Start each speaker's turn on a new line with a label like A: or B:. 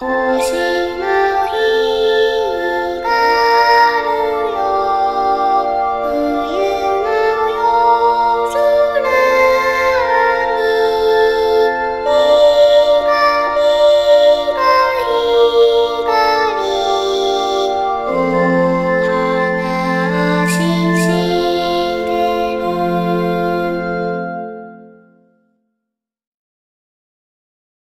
A: 星